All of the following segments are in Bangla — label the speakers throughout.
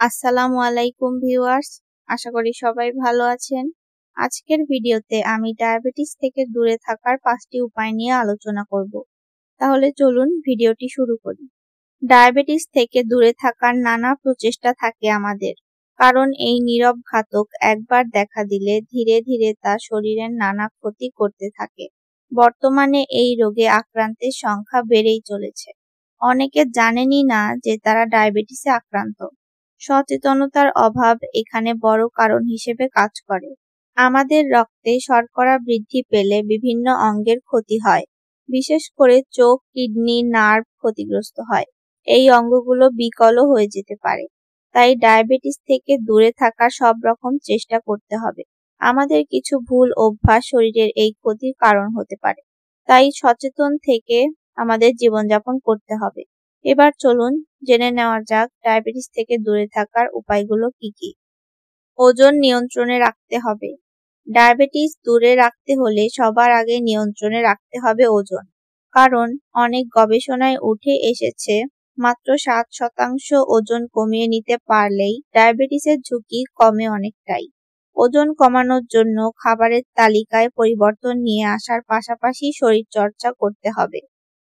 Speaker 1: আসসালামু আলাইকুম ভিউয়ার্স, আশা করি সবাই ভালো আছেন। আজকের ভিডিওতে আমি ডায়াবেটিস থেকে দূরে থাকার পাঁচটি উপায় নিয়ে আলোচনা করব। তাহলে চলুন ভিডিওটি শুরু করি। ডায়াবেটিস থেকে দূরে থাকার নানা প্রচেষ্টা থাকে আমাদের, কারণ এই নীরব ঘাতক একবার দেখা দিলে ধীরে ধীরে তা শরীরের নানা ক্ষতি করতে থাকে। বর্তমানে এই রোগে আক্রান্তের সংখ্যা বেড়েই চলেছে। অনেকে জানেনই না যে তারা ডায়াবেটিসে আক্রান্ত। সচেতনতার অভাব এখানে বড় কারণ হিসেবে কাজ করে। আমাদের রক্তে শর্করা বৃদ্ধি পেলে বিভিন্ন অঙ্গের ক্ষতি হয়, বিশেষ করে চোখ, কিডনি, নার্ভ ক্ষতিগ্রস্ত হয়। এই অঙ্গগুলো বিকলও হয়ে যেতে পারে। তাই ডায়াবেটিস থেকে দূরে থাকার সব রকম চেষ্টা করতে হবে। আমাদের কিছু ভুল অভ্যাস শরীরের এই ক্ষতির কারণ হতে পারে। তাই সচেতন থেকে আমাদের জীবনযাপন করতে হবে। এবার চলুন জেনে নেওয়া যাক ডায়াবেটিস থেকে দূরে থাকার উপায়গুলো কি কি। ওজন নিয়ন্ত্রণে রাখতে হবে। ডায়াবেটিস দূরে রাখতে হলে সবার আগে নিয়ন্ত্রণে রাখতে হবে ওজন। কারণ অনেক গবেষণায় উঠে এসেছে, মাত্র সাত শতাংশ ওজন কমিয়ে নিতে পারলেই ডায়াবেটিসের ঝুঁকি কমে অনেকটাই। ওজন কমানোর জন্য খাবারের তালিকায় পরিবর্তন নিয়ে আসার পাশাপাশি শরীর চর্চা করতে হবে।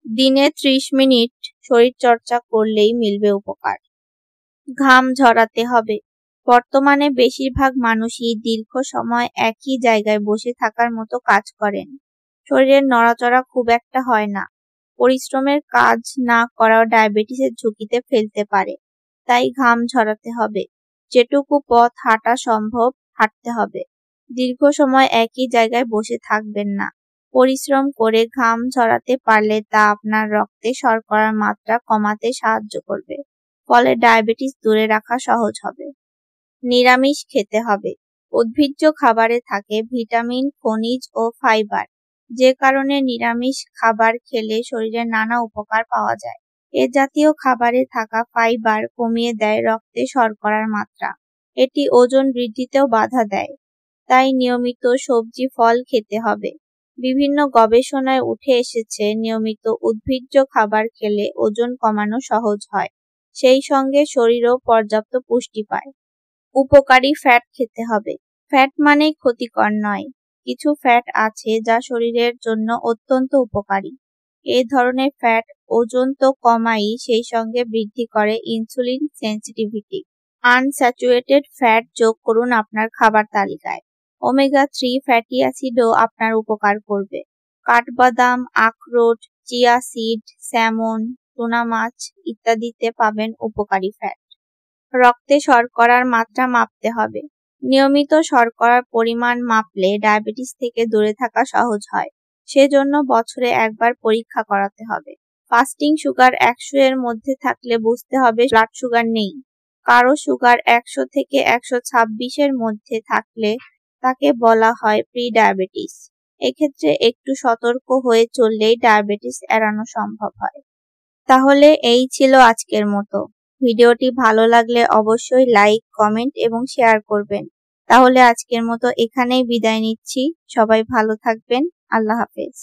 Speaker 1: দিনে ত্রিশ মিনিট শরীর চর্চা করলেই মিলবে উপকার। ঘাম ঝরাতে হবে। বর্তমানে বেশিরভাগ মানুষই দীর্ঘ সময় একই জায়গায় বসে থাকার মতো কাজ করেন। শরীরের নড়াচড়া খুব একটা হয় না। পরিশ্রমের কাজ না করাও ডায়াবেটিসের ঝুঁকিতে ফেলতে পারে। তাই ঘাম ঝরাতে হবে। যেটুকু পথ হাঁটা সম্ভব হাঁটতে হবে। দীর্ঘ সময় একই জায়গায় বসে থাকবেন না। পরিশ্রম করে ঘাম ঝরাতে পারলে তা আপনার রক্তে শর্করার মাত্রা কমাতে সাহায্য করবে। ফলে ডায়াবেটিস দূরে রাখা সহজ হবে। নিরামিষ খেতে হবে। উদ্ভিজ্জ খাবারে থাকে ভিটামিন, খনিজ ও ফাইবার। যে কারণে নিরামিষ খাবার খেলে শরীরে নানা উপকার পাওয়া যায়। এ জাতীয় খাবারে থাকা ফাইবার কমিয়ে দেয় রক্তে শর্করার মাত্রা। এটি ওজন বৃদ্ধিতেও বাধা দেয়। তাই নিয়মিত সবজি ফল খেতে হবে। বিভিন্ন গবেষণায় উঠে এসেছে, নিয়মিত উদ্ভিজ্জ খাবার খেলে ওজন কমানো সহজ হয়। সেই সঙ্গে শরীরও পর্যাপ্ত পুষ্টি পায়। উপকারী ফ্যাট খেতে হবে। ফ্যাট মানে ক্ষতিকর নয়। কিছু ফ্যাট আছে যা শরীরের জন্য অত্যন্ত উপকারী। এ ধরনের ফ্যাট ওজন তো কমাই, সেই সঙ্গে বৃদ্ধি করে ইনসুলিন সেন্সিটিভিটি আনস্যাচুরেটেড ফ্যাট যোগ করুন আপনার খাবার তালিকায়। ওমেগা থ্রি ফ্যাটি অ্যাসিডও আপনার উপকার করবে। কাঠবাদাম, আখরোট চিয়া সিড স্যামন টুনা মাছ ইত্যাদিতে পাবেন উপকারী ফ্যাট রক্তে শর্করার মাত্রা মাপতে হবে। নিয়মিত শর্করার পরিমাণ মাপলে ডায়াবেটিস থেকে দূরে থাকা সহজ হয়। সেজন্য বছরে একবার পরীক্ষা করাতে হবে। ফাস্টিং সুগার একশো এর মধ্যে থাকলে বুঝতে হবে ব্লাড সুগার নেই। কারও সুগার একশো থেকে একশো ছাব্বিশের মধ্যে থাকলে তাকে বলা হয় প্রি ডায়াবেটিস এক্ষেত্রে একটু সতর্ক হয়ে চললেই ডায়াবেটিস এড়ানো সম্ভব হয়। তাহলে এই ছিল আজকের মতো। ভিডিওটি ভালো লাগলে অবশ্যই লাইক কমেন্ট এবং শেয়ার করবেন। তাহলে আজকের মতো এখানেই বিদায় নিচ্ছি। সবাই ভালো থাকবেন। আল্লাহ হাফেজ।